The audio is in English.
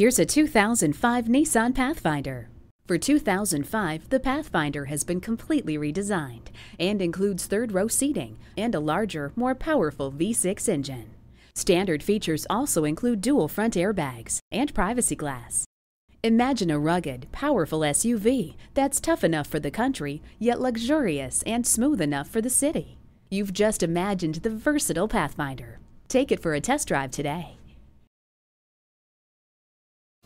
Here's a 2005 Nissan Pathfinder. For 2005, the Pathfinder has been completely redesigned and includes third row seating and a larger, more powerful V6 engine. Standard features also include dual front airbags and privacy glass. Imagine a rugged, powerful SUV that's tough enough for the country, yet luxurious and smooth enough for the city. You've just imagined the versatile Pathfinder. Take it for a test drive today.